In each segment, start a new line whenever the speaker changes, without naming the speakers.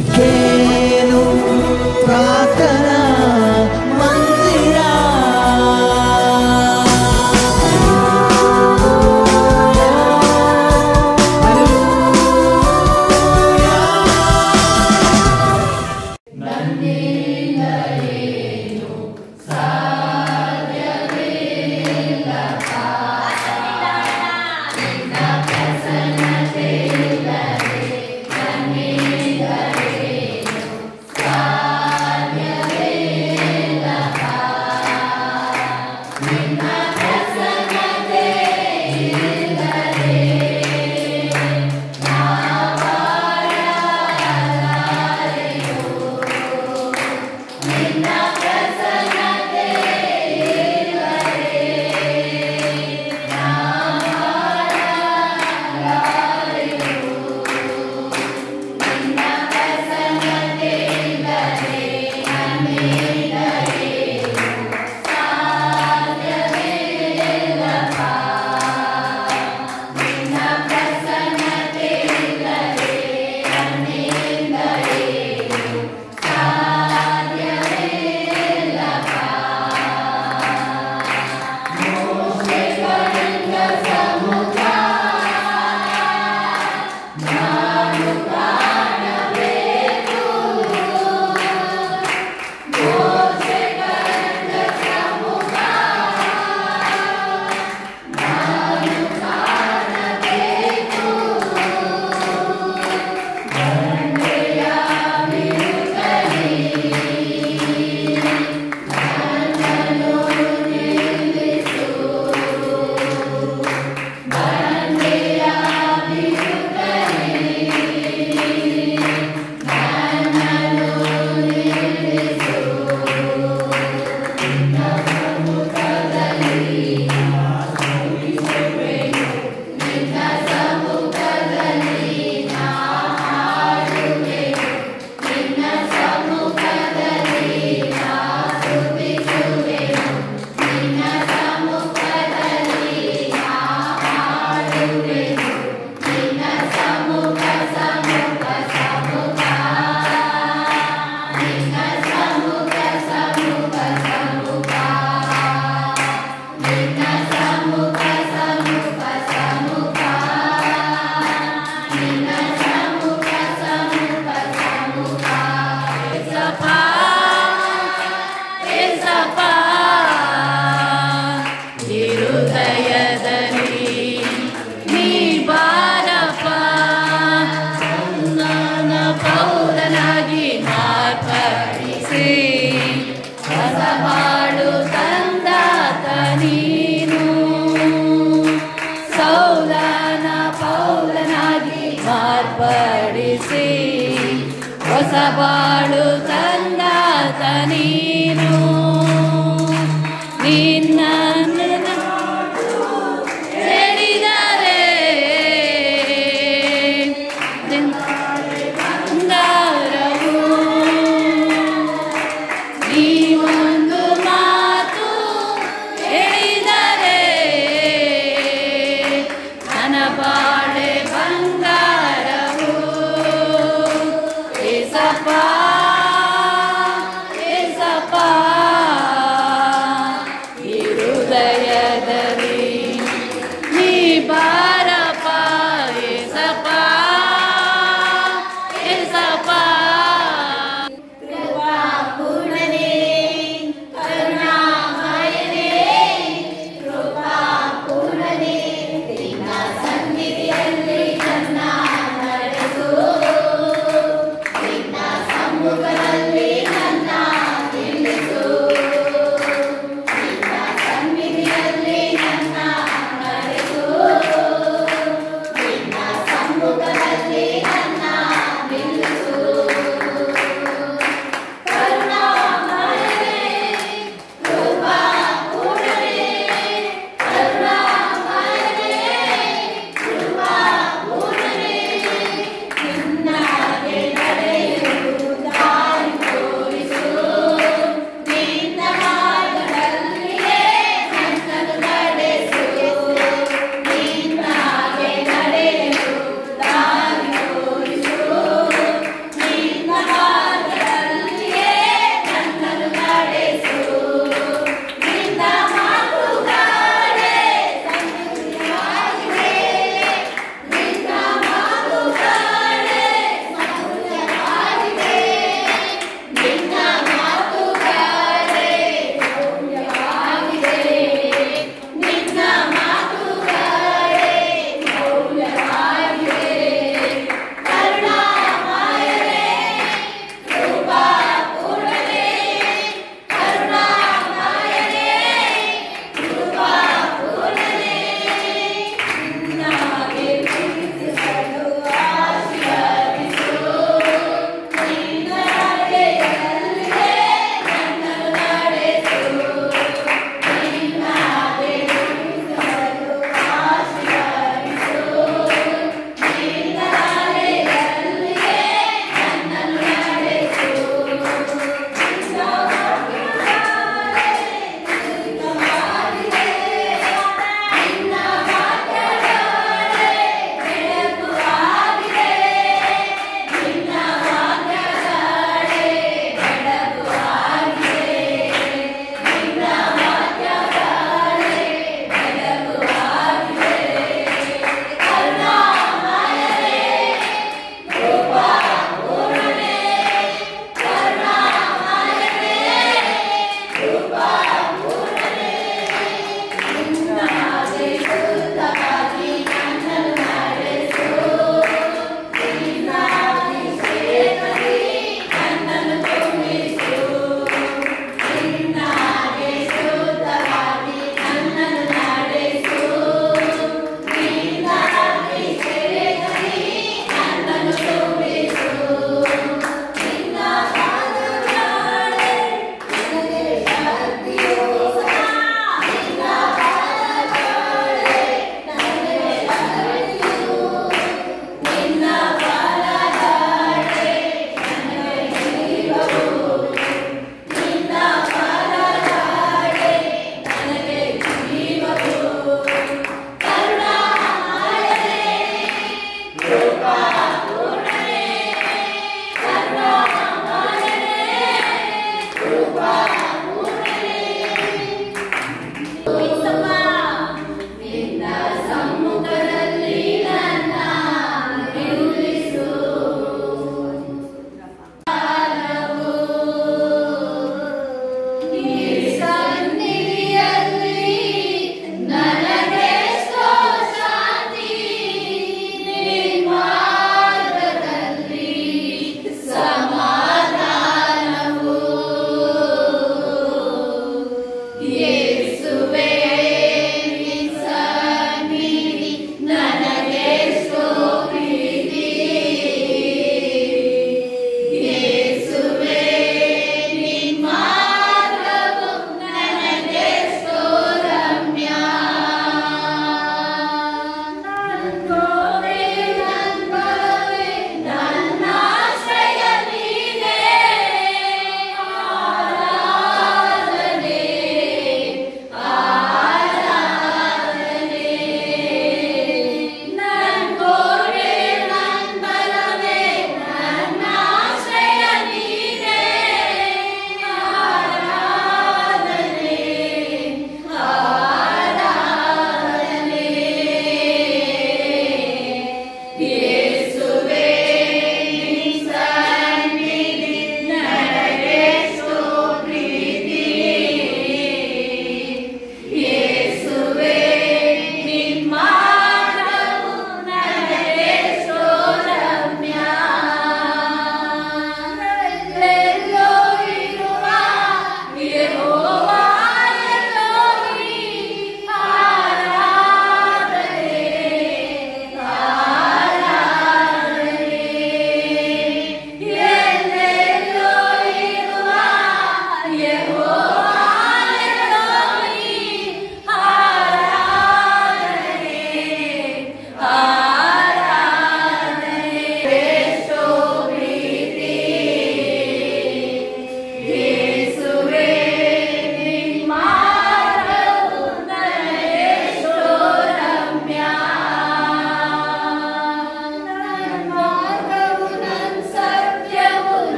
te.
Balu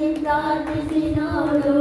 ಸಿತಾರಿಸಿನಾರೋ